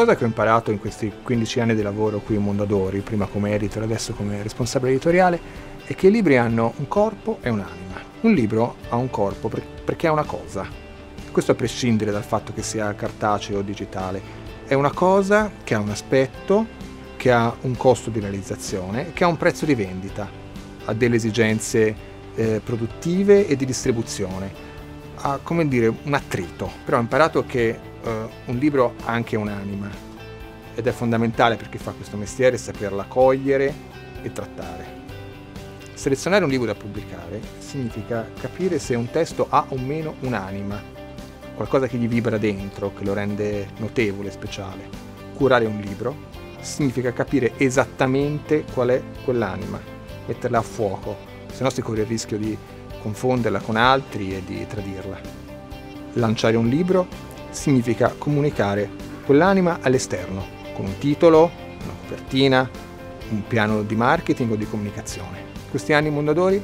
cosa che ho imparato in questi 15 anni di lavoro qui in Mondadori, prima come editor, adesso come responsabile editoriale, è che i libri hanno un corpo e un'anima. Un libro ha un corpo perché è una cosa. Questo a prescindere dal fatto che sia cartaceo o digitale. È una cosa che ha un aspetto, che ha un costo di realizzazione, che ha un prezzo di vendita, ha delle esigenze eh, produttive e di distribuzione, ha come dire un attrito. Però ho imparato che uh, un libro ha anche un'anima ed è fondamentale per chi fa questo mestiere saperla cogliere e trattare. Selezionare un libro da pubblicare significa capire se un testo ha o meno un'anima, qualcosa che gli vibra dentro, che lo rende notevole, speciale. Curare un libro significa capire esattamente qual è quell'anima, metterla a fuoco, se no si corre il rischio di confonderla con altri e di tradirla. Lanciare un libro significa comunicare quell'anima all'esterno, con un titolo, una copertina, un piano di marketing o di comunicazione. Questi anni Mondadori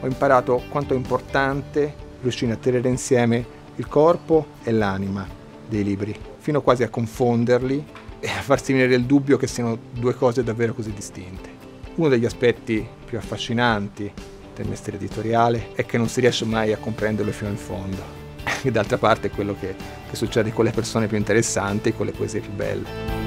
ho imparato quanto è importante riuscire a tenere insieme il corpo e l'anima dei libri, fino quasi a confonderli e a farsi venire il dubbio che siano due cose davvero così distinte. Uno degli aspetti più affascinanti del mestiere editoriale è che non si riesce mai a comprenderlo fino in fondo e d'altra parte è quello che, che succede con le persone più interessanti, con le poesie più belle.